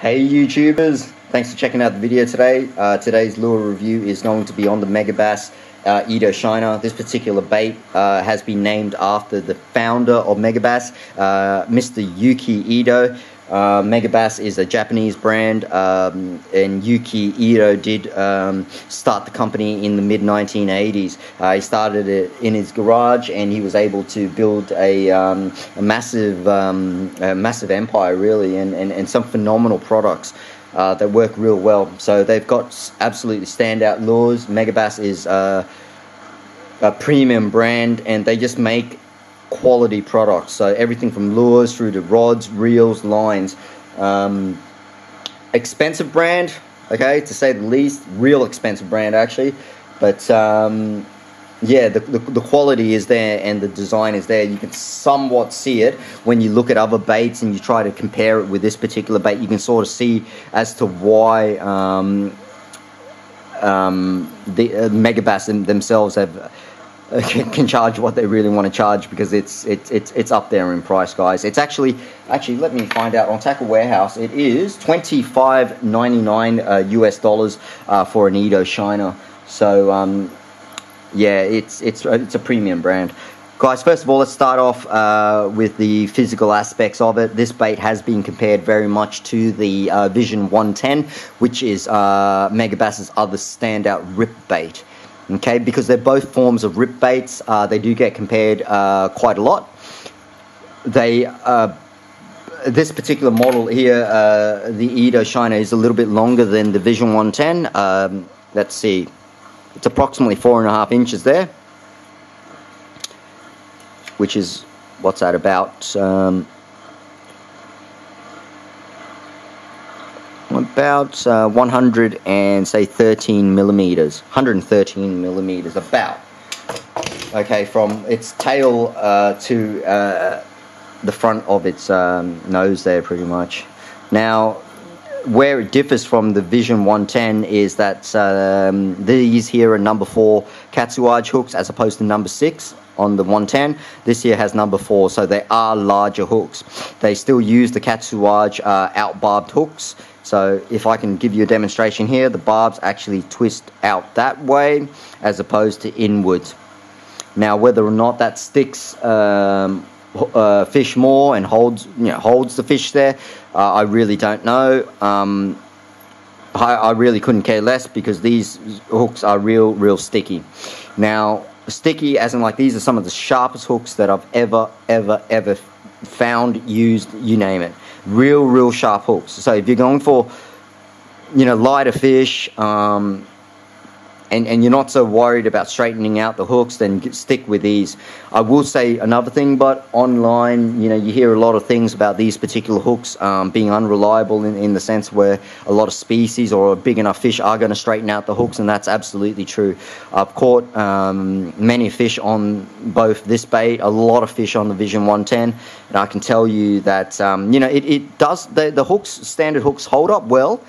Hey YouTubers, thanks for checking out the video today. Uh, today's lure review is going to be on the Megabass uh, Ito Shiner. This particular bait uh, has been named after the founder of Megabass, uh, Mr. Yuki Ito. Uh, Megabass is a Japanese brand, um, and Yuki Ito did um, start the company in the mid 1980s. Uh, he started it in his garage, and he was able to build a, um, a massive, um, a massive empire, really, and, and, and some phenomenal products. Uh, that work real well. So they've got absolutely standout lures. Megabass is uh, a premium brand, and they just make quality products. So everything from lures through to rods, reels, lines. Um, expensive brand, okay, to say the least. Real expensive brand, actually. But um, yeah, the, the, the, quality is there and the design is there. You can somewhat see it when you look at other baits and you try to compare it with this particular bait. You can sort of see as to why um, um, the uh, Megabass themselves have can charge what they really want to charge because it's it's it's it's up there in price, guys. It's actually actually let me find out on Tackle Warehouse. It is twenty five ninety nine uh, US dollars uh, for an Ito Shiner. So um, yeah, it's it's it's a premium brand. Guys, first of all, let's start off uh, with the physical aspects of it. This bait has been compared very much to the uh, Vision 110, which is uh, Megabass's other standout rip bait okay because they're both forms of rip baits uh, they do get compared uh, quite a lot. They uh, this particular model here uh, the Ito Shiner is a little bit longer than the Vision 110 um, let's see. It's approximately four and a half inches there which is what's that about? Um, about uh, 100 and say 13 millimeters 113 millimeters about okay from its tail uh, to uh, the front of its um, nose there pretty much now where it differs from the Vision 110 is that um, these here are number 4 Katsuage hooks as opposed to number 6 on the 110. This here has number 4 so they are larger hooks. They still use the Katsuage uh, out barbed hooks so if I can give you a demonstration here, the barbs actually twist out that way as opposed to inwards. Now whether or not that sticks um, uh, fish more and holds you know holds the fish there, uh, I really don't know. Um, I, I really couldn't care less because these hooks are real real sticky. Now sticky as in like these are some of the sharpest hooks that I've ever ever ever found used you name it real, real sharp hooks. So if you're going for, you know, lighter fish, um, and, and you're not so worried about straightening out the hooks, then stick with these. I will say another thing, but online, you know, you hear a lot of things about these particular hooks um, being unreliable in, in the sense where a lot of species or a big enough fish are going to straighten out the hooks, and that's absolutely true. I've caught um, many fish on both this bait, a lot of fish on the Vision 110, and I can tell you that, um, you know, it, it does, the, the hooks, standard hooks hold up well,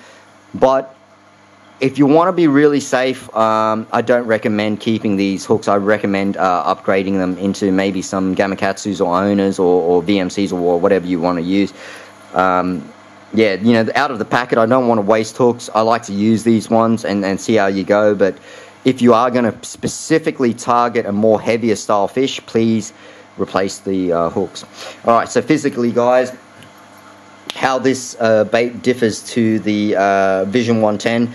but if you want to be really safe, um, I don't recommend keeping these hooks. I recommend uh, upgrading them into maybe some Gamakatsus or Owners or, or VMCs or whatever you want to use. Um, yeah, you know, out of the packet, I don't want to waste hooks. I like to use these ones and, and see how you go. But if you are going to specifically target a more heavier style fish, please replace the uh, hooks. All right, so physically, guys, how this uh, bait differs to the uh, Vision 110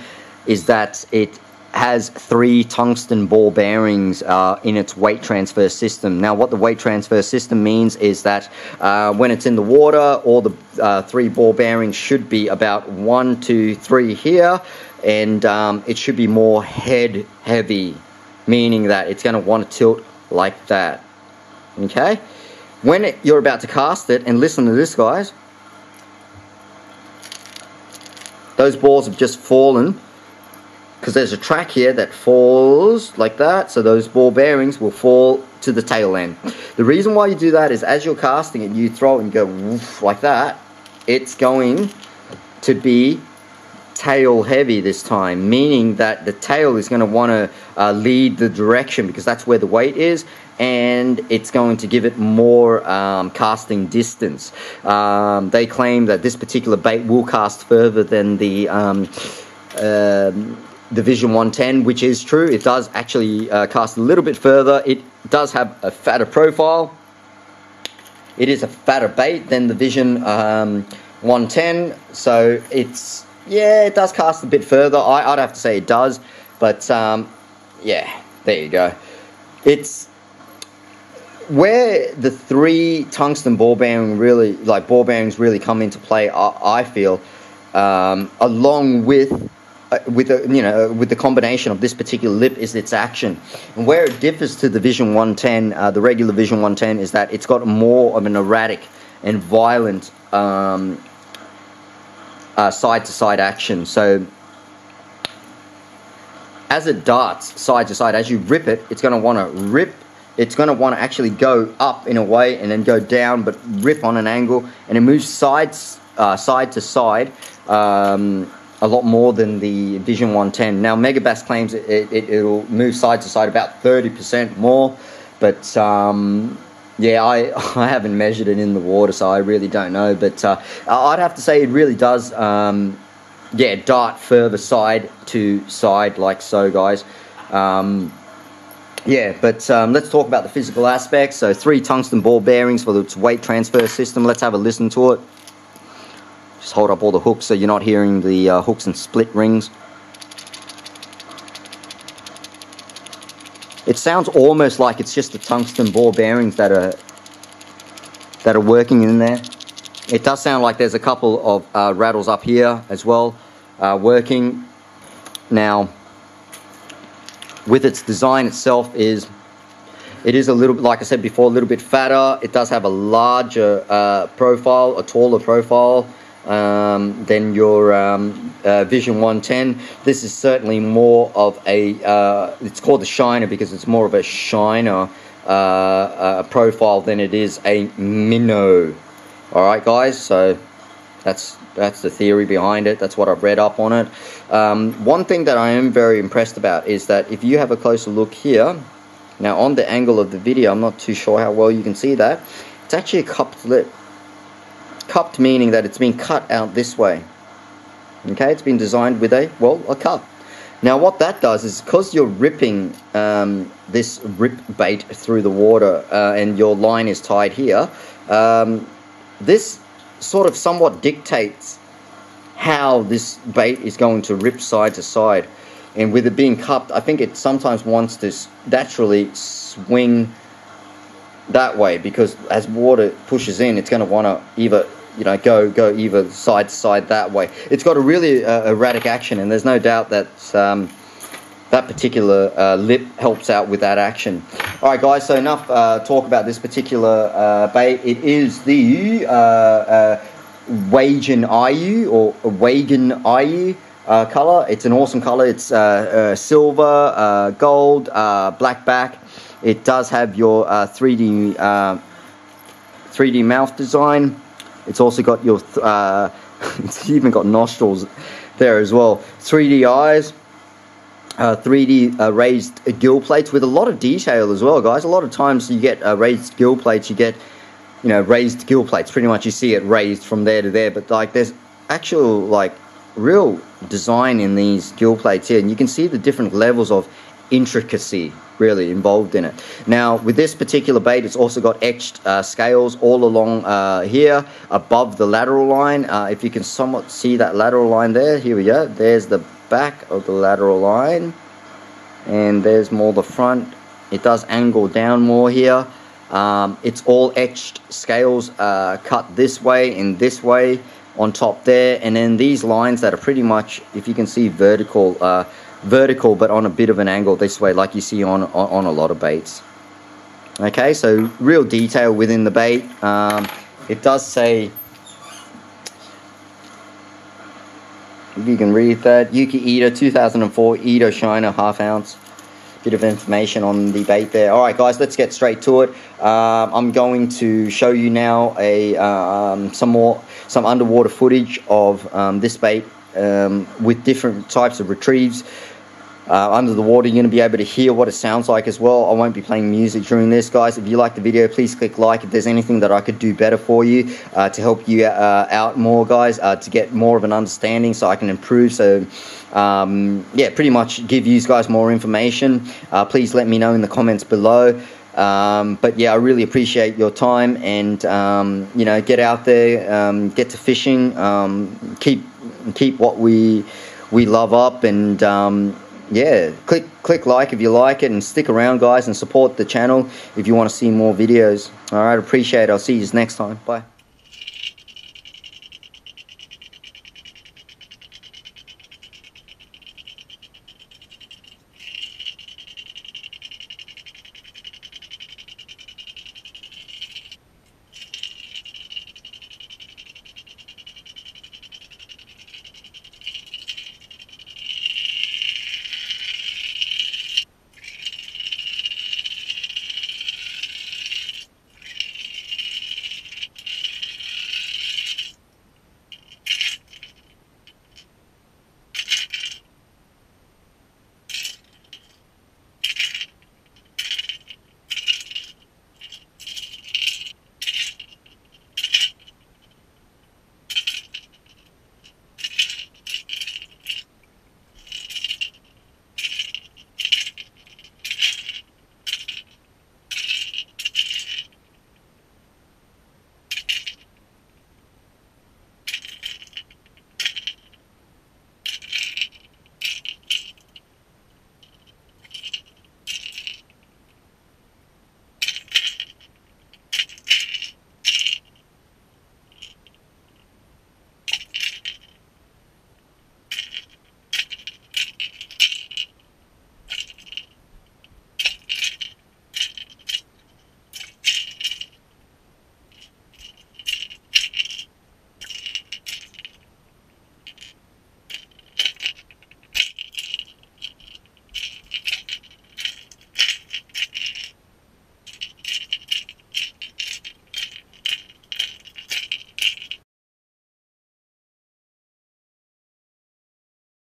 is that it has three tungsten ball bearings uh, in its weight transfer system. Now, what the weight transfer system means is that uh, when it's in the water, all the uh, three ball bearings should be about one, two, three here, and um, it should be more head heavy, meaning that it's going to want to tilt like that. Okay? When it, you're about to cast it, and listen to this, guys, those balls have just fallen because there's a track here that falls like that so those ball bearings will fall to the tail end the reason why you do that is as you're casting it you throw it and go woof, like that it's going to be tail heavy this time meaning that the tail is going to want to uh, lead the direction because that's where the weight is and it's going to give it more um, casting distance. Um, they claim that this particular bait will cast further than the um, um the Vision 110, which is true. It does actually uh, cast a little bit further. It does have a fatter profile. It is a fatter bait than the Vision um, 110, so it's yeah, it does cast a bit further. I, would have to say it does, but um, yeah, there you go. It's where the three tungsten ball bearing really like ball bearings really come into play. I, I feel um, along with uh, with the you know with the combination of this particular lip is its action. And where it differs to the vision 110 uh, the regular vision 110 is that it's got more of an erratic and violent um, uh, side to side action. So as it darts side to side as you rip it it's going to want to rip it's going to want to actually go up in a way and then go down but rip on an angle and it moves sides uh, side to side um, a lot more than the Vision 110. Now, Megabass claims it, it, it'll move side to side about 30% more, but um, yeah, I, I haven't measured it in the water, so I really don't know. But uh, I'd have to say it really does, um, yeah, dart further side to side like so, guys. Um, yeah, but um, let's talk about the physical aspects. So, three tungsten ball bearings for its weight transfer system. Let's have a listen to it. Just hold up all the hooks so you're not hearing the uh, hooks and split rings. It sounds almost like it's just the tungsten ball bearings that are that are working in there. It does sound like there's a couple of uh, rattles up here as well uh, working. Now, with its design itself is it is a little bit, like I said before, a little bit fatter. It does have a larger uh, profile, a taller profile um, than your um, uh, Vision 110. This is certainly more of a, uh, it's called the Shiner because it's more of a Shiner uh, uh profile than it is a Minnow. Alright guys, so that's that's the theory behind it. That's what I've read up on it. Um, one thing that I am very impressed about is that if you have a closer look here, now on the angle of the video, I'm not too sure how well you can see that. It's actually a cupped lip. Cupped meaning that it's been cut out this way. Okay, it's been designed with a, well, a cup. Now what that does is because you're ripping um, this rip bait through the water uh, and your line is tied here, um, this sort of somewhat dictates how this bait is going to rip side to side. And with it being cupped, I think it sometimes wants to naturally swing that way because as water pushes in, it's going to want to either you know go go either side to side that way. It's got a really uh, erratic action, and there's no doubt that um, that particular uh, lip helps out with that action. All right, guys. So enough uh, talk about this particular uh, bait. It is the uh, uh, Wagan Ayu or Wagan Ayu. Uh, color. It's an awesome color. It's silver, gold, black back. It does have your 3D 3D mouth design. It's also got your, uh, it's even got nostrils there as well. 3D eyes, uh, 3D uh, raised gill plates with a lot of detail as well, guys. A lot of times you get uh, raised gill plates, you get, you know, raised gill plates. Pretty much you see it raised from there to there, but like there's actual like real design in these gill plates here, and you can see the different levels of intricacy really involved in it. Now, with this particular bait, it's also got etched uh, scales all along uh, here above the lateral line. Uh, if you can somewhat see that lateral line there, here we go. There's the back of the lateral line, and there's more the front. It does angle down more here. Um, it's all etched scales uh, cut this way and this way on top there, and then these lines that are pretty much, if you can see vertical, uh, vertical but on a bit of an angle this way like you see on, on, a lot of baits. Okay, so real detail within the bait. Um, it does say, if you can read that, Yuki Ito 2004 Ito Shiner half ounce. Bit of information on the bait there. All right, guys, let's get straight to it. Um, I'm going to show you now a um, some more some underwater footage of um, this bait um, with different types of retrieves. Uh, under the water, you're going to be able to hear what it sounds like as well. I won't be playing music during this, guys. If you like the video, please click like. If there's anything that I could do better for you uh, to help you uh, out more, guys, uh, to get more of an understanding so I can improve. So, um, yeah, pretty much give you guys more information. Uh, please let me know in the comments below. Um, but yeah, I really appreciate your time and um, you know get out there, um, get to fishing, um, keep keep what we we love up, and um, yeah, click click like if you like it, and stick around, guys, and support the channel if you want to see more videos. All right, appreciate it. I'll see you next time. Bye.